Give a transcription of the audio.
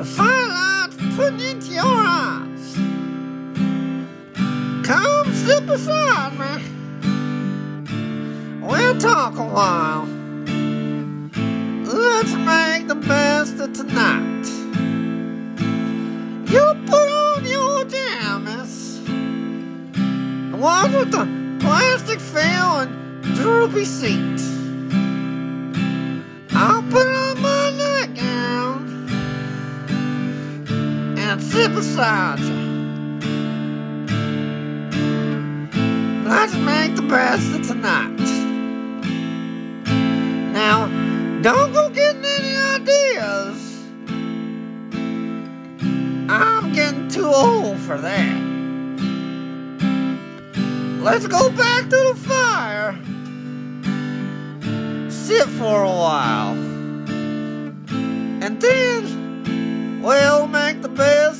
the firelight put into your eyes. Come sit beside me. We'll talk a while. Let's make the best of tonight. You put on your jammies, the ones with the plastic fill and droopy seat. Beside you. Let's make the best of tonight. Now, don't go getting any ideas. I'm getting too old for that. Let's go back to the fire. Sit for a while.